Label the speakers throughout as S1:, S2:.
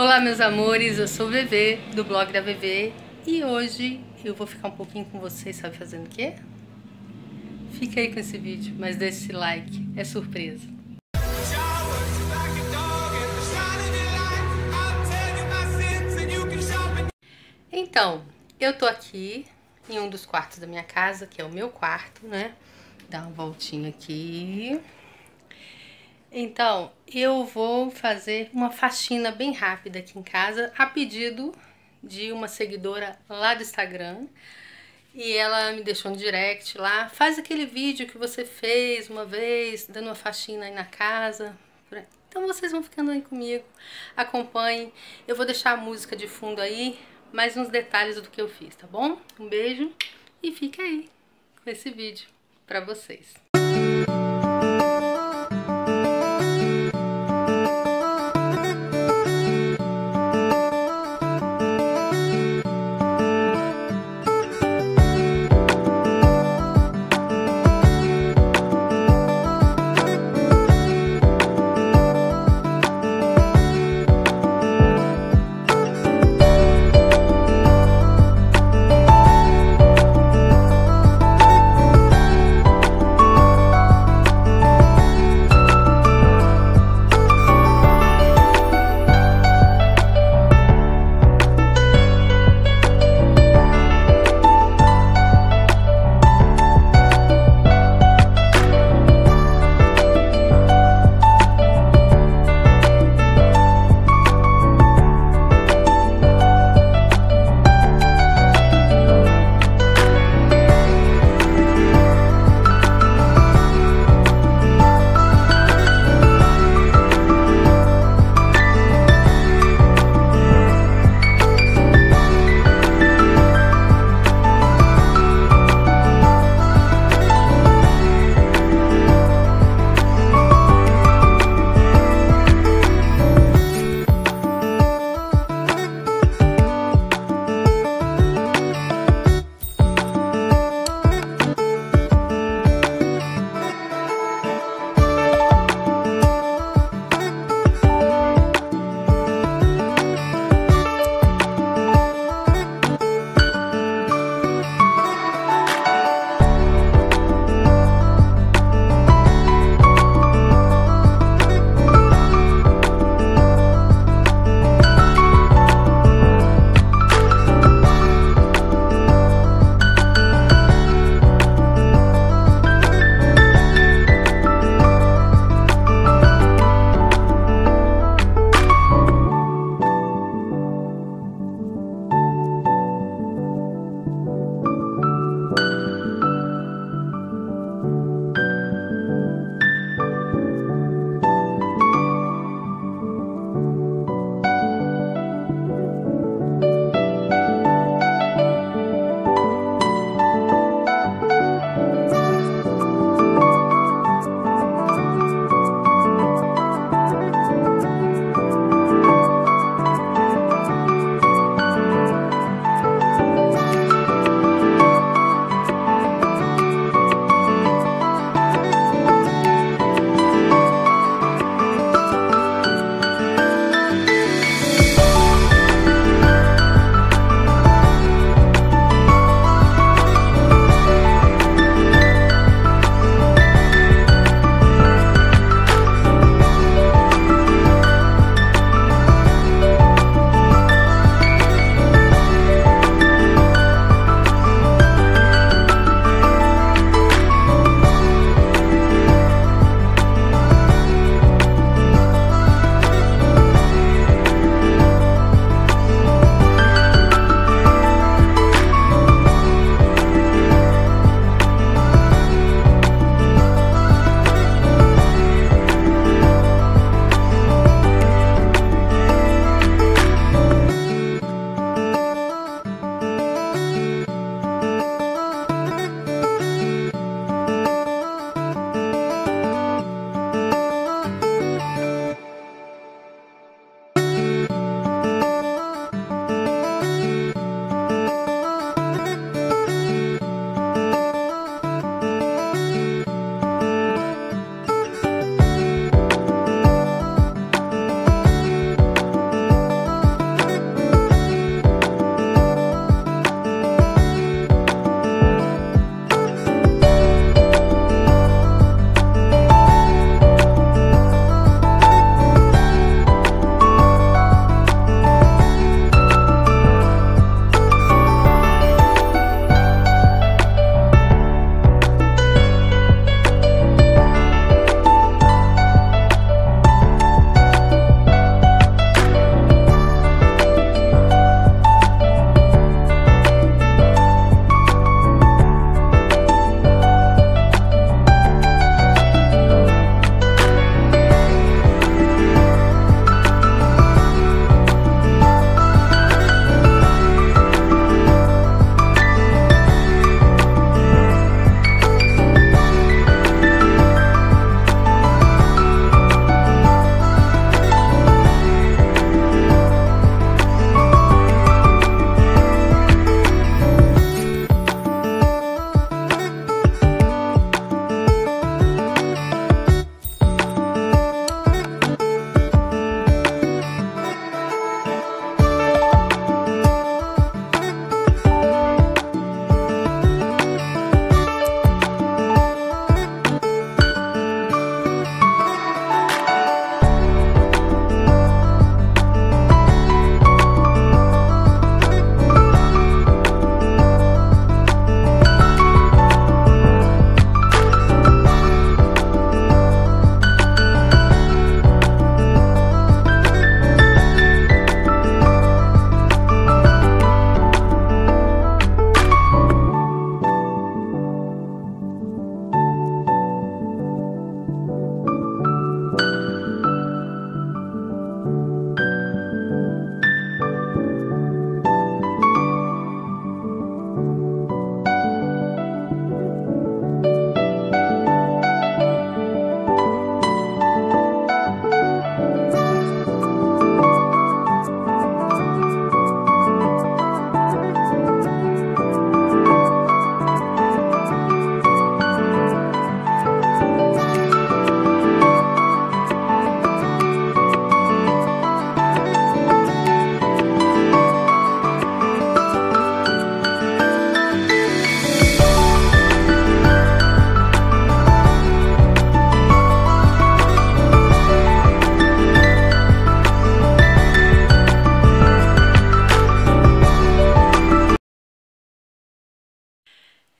S1: Olá, meus amores, eu sou VV do blog da VV e hoje eu vou ficar um pouquinho com vocês, sabe fazendo o quê? Fica aí com esse vídeo, mas deixe esse like, é surpresa. Então, eu tô aqui em um dos quartos da minha casa, que é o meu quarto, né? Dá uma voltinha aqui. Então, eu vou fazer uma faxina bem rápida aqui em casa, a pedido de uma seguidora lá do Instagram. E ela me deixou no direct lá, faz aquele vídeo que você fez uma vez, dando uma faxina aí na casa. Então vocês vão ficando aí comigo, acompanhem. Eu vou deixar a música de fundo aí, mais uns detalhes do que eu fiz, tá bom? Um beijo e fica aí com esse vídeo para vocês.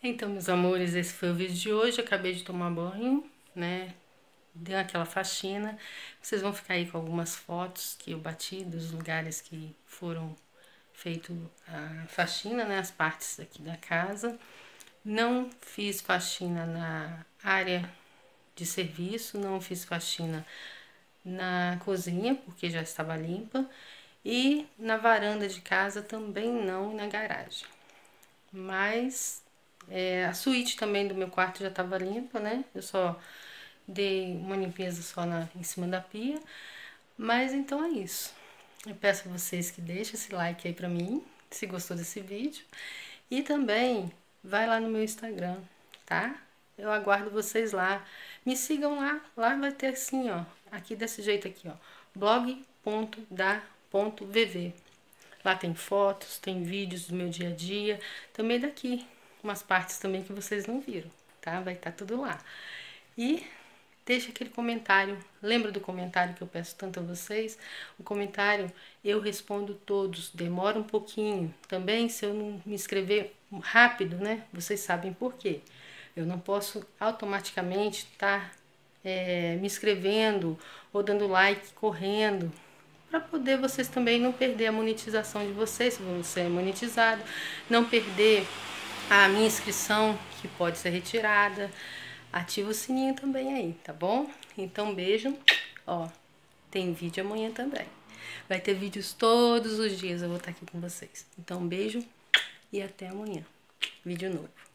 S1: Então, meus amores, esse foi o vídeo de hoje. Eu acabei de tomar banho, né? Deu aquela faxina. Vocês vão ficar aí com algumas fotos que eu bati dos lugares que foram feito a faxina, né? As partes aqui da casa. Não fiz faxina na área de serviço, não fiz faxina na cozinha, porque já estava limpa. E na varanda de casa também não, na garagem. Mas é, a suíte também do meu quarto já estava limpa, né? Eu só dei uma limpeza só na, em cima da pia. Mas então é isso. Eu peço a vocês que deixem esse like aí pra mim, se gostou desse vídeo. E também vai lá no meu Instagram, tá? Eu aguardo vocês lá. Me sigam lá, lá vai ter assim, ó, aqui desse jeito aqui, ó, blog.da.vv. Lá tem fotos, tem vídeos do meu dia a dia, também daqui, umas partes também que vocês não viram, tá? Vai estar tá tudo lá. E deixa aquele comentário. Lembra do comentário que eu peço tanto a vocês? O comentário eu respondo todos, demora um pouquinho. Também, se eu não me inscrever rápido, né? Vocês sabem por quê. Eu não posso automaticamente estar tá, é, me inscrevendo ou dando like correndo para poder vocês também não perder a monetização de vocês, se você é monetizado, não perder a minha inscrição que pode ser retirada. Ativa o sininho também aí, tá bom? Então, beijo. Ó, tem vídeo amanhã também. Vai ter vídeos todos os dias, eu vou estar aqui com vocês. Então, beijo e até amanhã. Vídeo novo.